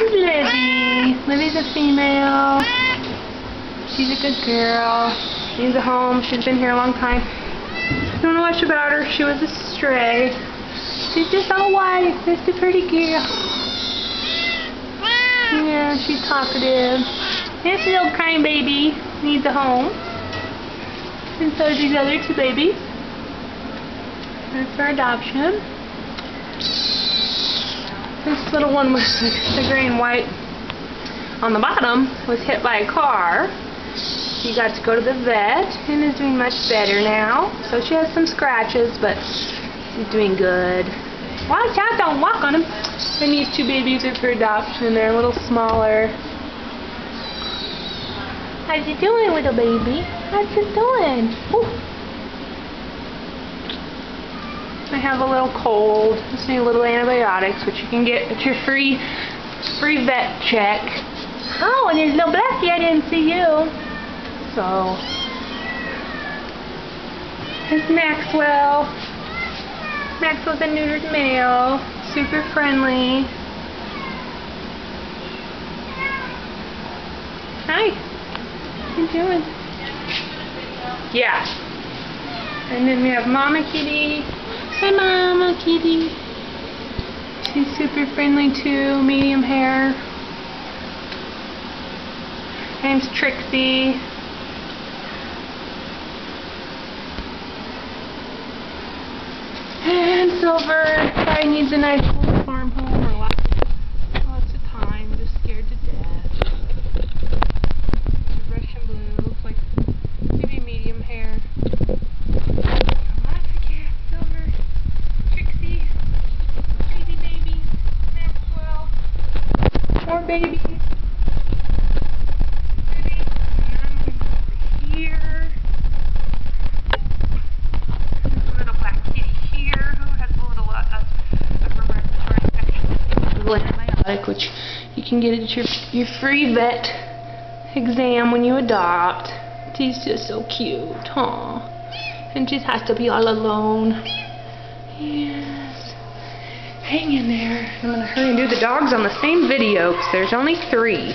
is Libby. Libby's a female. She's a good girl. Needs a home. She's been here a long time. Don't know much about her. She was a stray. She's just all white. Just a pretty girl. Yeah, she's talkative. This little crying baby needs a home. And so do these other two babies. They're for adoption. This little one with the gray and white on the bottom was hit by a car. She got to go to the vet and is doing much better now. So she has some scratches, but she's doing good. Watch out, don't walk on them. And these two babies are for adoption. They're a little smaller. How's you doing, little baby? How's you doing? Ooh. I have a little cold. Just need a little antibiotics, which you can get at your free free vet check. Oh, and there's no Blessy. I didn't see you. So, here's Maxwell. Maxwell's a neutered male. Super friendly. Hi. How you doing? Yeah. And then we have Mama Kitty. Hi, Mama Kitty. She's super friendly too, medium hair. Name's Trixie. And Silver probably needs a nice little farm home or lots, lots of time, just scared to death. Russian blue, like maybe medium hair. Lots of cats, Silver, Trixie, crazy baby, Maxwell, more babies. Baby, and I'm over here. There's a little black kitty here who has a little uh, uh, upper respiratory infection. A little antibiotic, which you can get at your your free vet exam when you adopt. She's just so cute, huh? And she has to be all alone. Yes. Hang in there. I'm gonna hurry and do the dogs on the same video because there's only three.